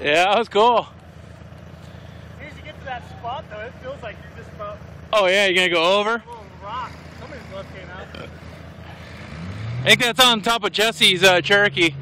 Yeah, that was cool. As you get to that spot, though, it feels like you're just about Oh yeah, you're gonna go over? a rock. Somebody's left came out. I think that's on top of Jesse's uh, Cherokee.